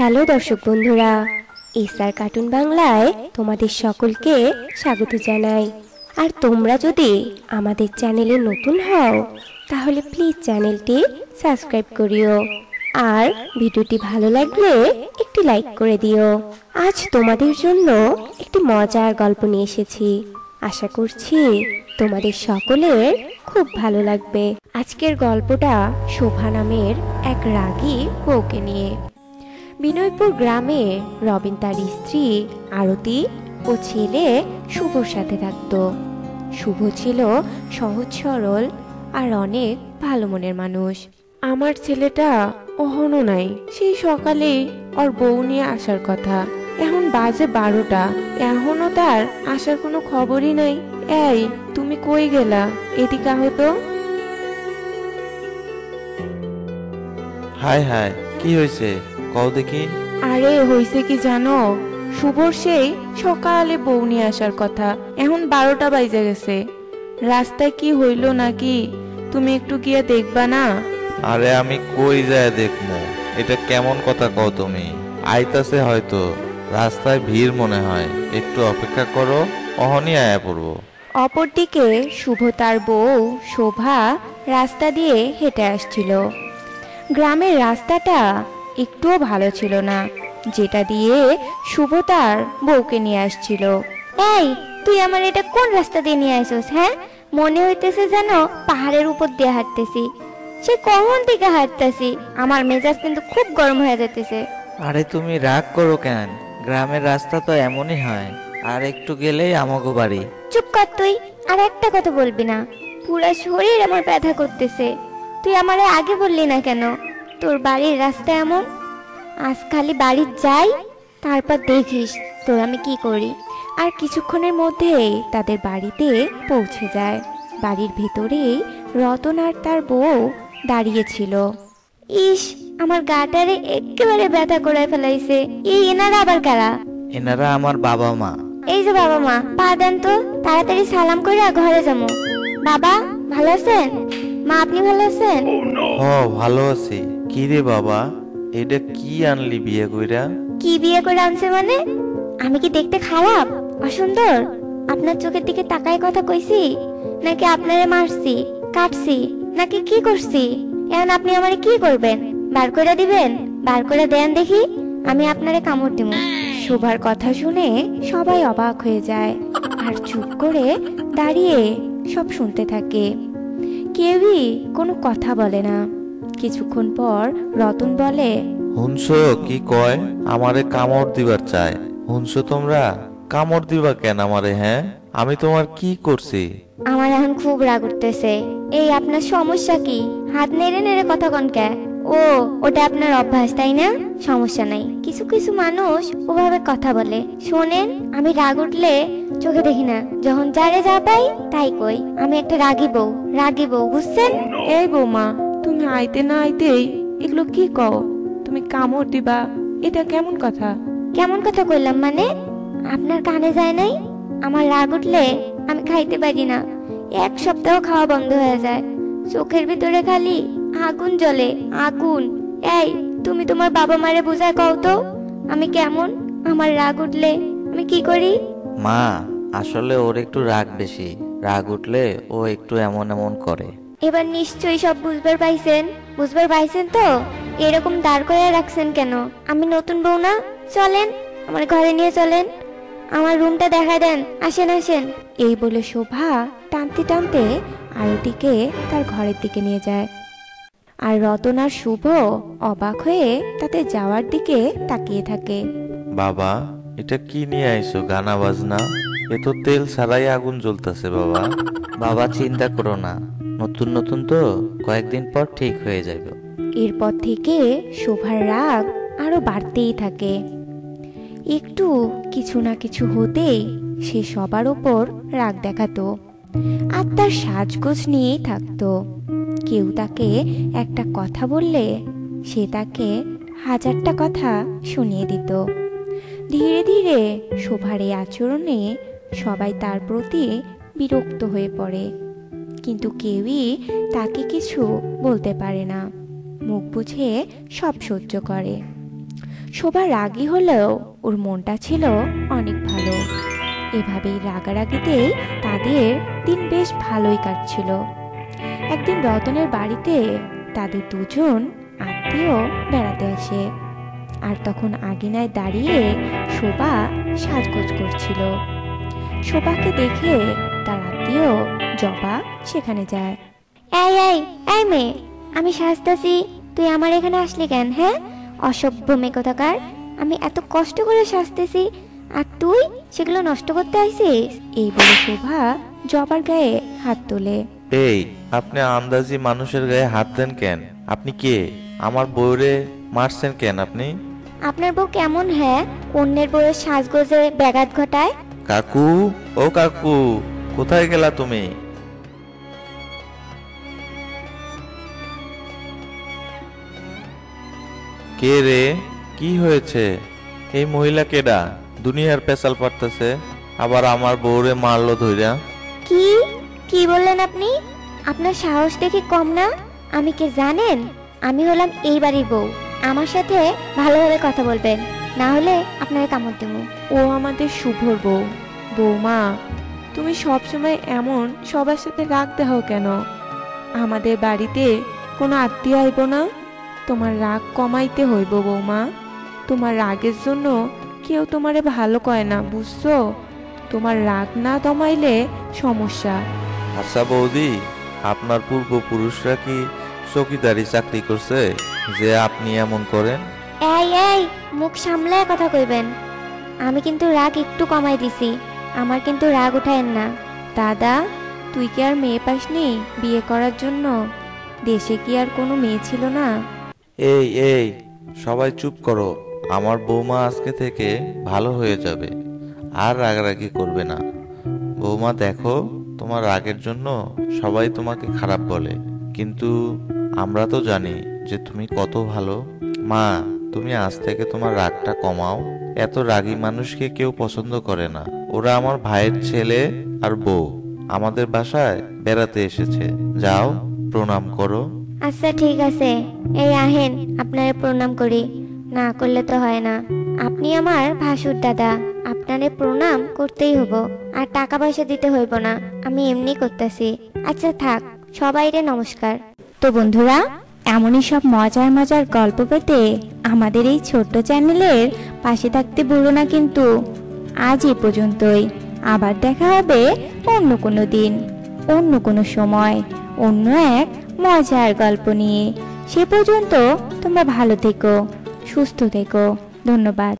Hello দর্শক বন্ধুরা, SR cartoon বাংলায় তোমাদের সকলকে স্বাগত জানাই। আর তোমরা যদি আমাদের চ্যানেলে নতুন হও, তাহলে প্লিজ চ্যানেলটি সাবস্ক্রাইব করিও। আর ভিডিওটি ভালো লাগলে একটি লাইক করে দিও। আজ তোমাদের জন্য একটি মজার গল্প নিয়ে এসেছি। আশা করছি তোমাদের সকলের খুব ভালো লাগবে। আজকের গল্পটা শোভা নামের এক রাগী বউকে নিয়ে। বিনয়পুর গ্রামে রবিন তার স্ত্রী, আরতি ও ছেলে শুভর সাথে থাকত। শুভ ছিল সহজ, সরল আর অনেক ভালো মনের মানুষ। আমার ছেলেটা অহনো নাই। সেই সকালে ওর বউ নিয়ে আসার কথা। এখন বাজে বারোটা। এখনও তার আসার কোনো খবরই নাই। এই, তুমি কই গেলা? এদিকে হতো হাই হায় কি হয়েছে? কও দেখি। আরে হইছে কি জানো? শুভর সেই সকালে বউ নিয়ে আসার কথা। এখন বারোটা বাইজে গেছে। রাস্তায় কি হইল নাকি? তুমি একটু গিয়া দেখবা না? আরে আমি কই যায় দেখমু? এটা কেমন কথা কও তুমি? আইতাছে হয়তো। রাস্তায় ভিড় মনে হয়। একটু অপেক্ষা করো অহনি আয়া পড়ব। অপরদিকে শুভ তার বউ শোভা রাস্তা দিয়ে হেঁটে আসছিল। গ্রামের রাস্তাটা একটুও ভালো ছিল না যেটা দিয়ে শুভ তার বউকে নিয়ে আসছিল। এই তুই আমার এটা কোন রাস্তা দিয়ে নিয়ে আসছিস হ্যাঁ? মনে হইতেছে যেন পাহাড়ের উপর দিয়ে হাঁটতেছি। সে কখন থেকে হাঁটতেছি আমার মেজাজ কিন্তু খুব গরম হয়ে যেতেছে আরে তুমি রাগ করো কেন? গ্রামের রাস্তা তো এমনই হয় আর একটু গেলেই আমাগো বাড়ি। চুপ কর তুই আর একটা কথা বলবি না। পুরা শরীর আমার ব্যথা করতেছে। তুই আমারে আগে বললি না কেন? তোর বাড়ির রাস্তা এমন। আজ খালি বাড়ি যাই তারপর দেখিস তোর আমি কি করি। আর কিছুক্ষণের মধ্যেই তাদের বাড়িতে পৌঁছে যায়। বাড়ির ভেতরেই রতন আর তার বউ দাঁড়িয়েছিল ইস আমার গাটারে একেবারে ব্যথা করে ফেলাইছে। এই এনারা আবার কারা? এনারা আমার বাবা মা। এই যে বাবা মা পা দেন তো তাড়াতাড়ি সালাম করে ঘরে যাব বাবা ভালো আছেন? মা আপনি ভালো আছেন? হ ভালো আছি। কি রে বাবা? এটা কি আনলি বিয়ে কইরা? কি বিয়ে করে আনছে মানে? আমি কি দেখতে খারাপ? অসুন্দর? আপনার চোখের দিকে তাকায় কথা কইছি? নাকি আপনারে মারছি কাটছি? নাকি কি করছি? এখন আপনি আমারে কি করবেন? বার করে দিবেন? বার করে দেন দেখি আমি আপনারে কামড় দিব শোভার কথা শুনে সবাই অবাক হয়ে যায়। আর চুপ করে দাঁড়িয়ে সব শুনতে থাকে। কেউই কোনো কথা বলে না। কিছুক্ষণ পর রতন বলে হুনছো কি কয়? আমারে কামড় দিবার চায়। হুনছো তোমরা কামড় দিবা কেন আমারে হ্যাঁ? আমি তোমার কি করছি? আমার এখন খুব রাগ উঠতেছে। এই আপনার সমস্যা কি? হাত নেড়ে নেড়ে কথা কন কে? ও ওটা আপনার অভ্যাস তাই না? সমস্যা নাই। কিছু কিছু মানুষ ওভাবে কথা বলে। শোনেন আমি রাগ উঠলে চোখে দেখি না। যখন যারে যা পাই তাই কই। আমি একটা রাগি বউ। রাগি বউ বুঝছেন? এই বৌমা তুমি আইতে না আইতেই এগুলো কি কও? তুমি কামড় দিবা এটা কেমন কথা? কেমন কথা কইলাম মানে? আপনার কানে যায় নাই? আমার রাগ উঠলে আমি খাইতে পারি না। এক সপ্তাহ খাওয়া বন্ধ হয়ে যায়। চোখের ভিতরে খালি আগুন জ্বলে। আগুন। এই তুমি তোমার বাবা মারে বোঝায় কও তো। আমি কেমন? আমার রাগ উঠলে আমি কি করি? মা আসলে ওর একটু রাগ বেশি। রাগ উঠলে ও একটু এমন এমন করে। এবার নিশ্চয়ই সব বুঝবার পাইছেন? বুঝবার পাইছেন তো? এরকম দাঁড় করে রাখছেন কেন? আমি নতুন বউ না? চলেন আমার ঘরে নিয়ে চলেন। আমার রুমটা দেখা দেন আসেন আসেন। এই বলে শোভা টানতে টানতে আরতিকে তার ঘরের দিকে নিয়ে যায়। আর রতন আর শুভ অবাক হয়ে তাতে যাওয়ার দিকে তাকিয়ে থাকে। বাবা এটা কি নিয়ে আইছো? গানা বাজনা? এ তো তেল ছাড়াই আগুন জ্বলতেছে, বাবা। বাবা, চিন্তা করো না। নতুন নতুন তো কয়েকদিন পর ঠিক হয়ে যাবে এরপর থেকে শোভার রাগ আরও বাড়তেই থাকে। একটু কিছু না কিছু হতেই সে সবার ওপর রাগ দেখাতো। আর তার সাজগোজ নিয়েই থাকতো। কেউ তাকে একটা কথা বললে সে তাকে হাজারটা কথা শুনিয়ে দিত। ধীরে ধীরে শোভার এই আচরণে সবাই তার প্রতি বিরক্ত হয়ে পড়ে। কিন্তু কেউই তাকে কিছু বলতে পারে না। মুখ বুঝে সব সহ্য করে। শোভা রাগী হলেও ওর মনটা ছিল অনেক ভালো। এভাবেই রাগারাগিতেই তাদের দিন বেশ ভালোই কাটছিল। একদিন রতনের বাড়িতে তাদের দুজন আত্মীয় বেড়াতে আসে। আর তখন আগিনায় দাঁড়িয়ে শোভা সাজগোজ করছিল। শোভাকে দেখে তার আত্মীয় জবা সেখানে যায়। এই এই এই মেয়ে আমি সাজতাছি তুই আমার এখানে আসলি কেন হ্যাঁ? অসভ্য মেয়ে কোথাকার আমি এত কষ্ট করে সাজতেছি আর তুই সেগুলো নষ্ট করতে আইছিস এই বলে শোভা জবার গায়ে হাত তোলে। এই আপনি আন্দাজি মানুষের গায়ে হাত দেন কেন? আপনি কে? আমার বউরে মারছেন কেন আপনি? আপনার বউ কেমন হ্যাঁ? অন্যের বউয়ের সাজগোজে ব্যাঘাত ঘটায়? কাকু, ও কাকু, কোথায় গেলা তুমি? কে রে? কি হয়েছে? এই মহিলা কেডা? দুনিয়ার পেশাল পারতেছে, আবার আমার বউরে মারলো ধইরা। কি? কি বললেন আপনি? আপনার সাহস দেখে কম না? আমি কে জানেন? আমি হলাম এই বাড়ির বউ। আমার সাথে ভালোভাবে কথা বলবেন। না হলে আপনার কামড় দেবো। ও আমাদের শুভর বউ। বৌমা তুমি সবসময় এমন সবার সাথে রাগ দেহ কেন? আমাদের বাড়িতে কোনো আত্মীয় আইব না? তোমার রাগ কমাইতে হইব বৌমা। তোমার রাগের জন্য কেউ তোমারে ভালো কয় না বুঝছ? তোমার রাগ না দমাইলে সমস্যা। আচ্ছা বৌদি আপনার পূর্বপুরুষরা কি চকিদারি চাকরি করছে যে আপনি এমন করেন? এই এই, মুখ সামলায় কথা কইবেন। আমি কিন্তু রাগ একটু কমাই দিছি। আমার কিন্তু রাগ উঠায়েন না। দাদা, তুই কি আর মেয়ে পাসনি বিয়ে করার জন্য? দেশে কি আর কোনো মেয়ে ছিল না? এই এই, সবাই চুপ করো। আমার বৌমা আজকে থেকে ভালো হয়ে যাবে। আর রাগারাগি করবে না। বৌমা দেখো, তোমার রাগের জন্য সবাই তোমাকে খারাপ বলে। কিন্তু আমরা তো জানি যে তুমি কত ভালো। মা তুমি আজ থেকে তোমার রাগটা কমাও। এত রাগী মানুষকে কেউ পছন্দ করে না। ওরা আমার ভাইয়ের ছেলে আর বউ। আমাদের বাসায় বেড়াতে এসেছে। যাও, প্রণাম করো। আচ্ছা ঠিক আছে। এই আহেন, আপনারে প্রণাম করি। না করলে তো হয় না। আপনি আমার ভাসুর দাদা। আপনারে প্রণাম করতেই হব। আর টাকা পয়সা দিতে হইব না। আমি এমনি করতেছি। আচ্ছা থাক। সবাইরে নমস্কার। তো বন্ধুরা এমনই সব মজার মজার গল্প পেতে আমাদের এই ছোট্ট চ্যানেলের পাশে থাকতে ভুলো না কিন্তু। আজ এ পর্যন্তই। আবার দেখা হবে অন্য কোনো দিন, অন্য কোনো সময়, অন্য এক মজার গল্প নিয়ে। সে পর্যন্ত তোমরা ভালো থেকো, সুস্থ থেকো। ধন্যবাদ।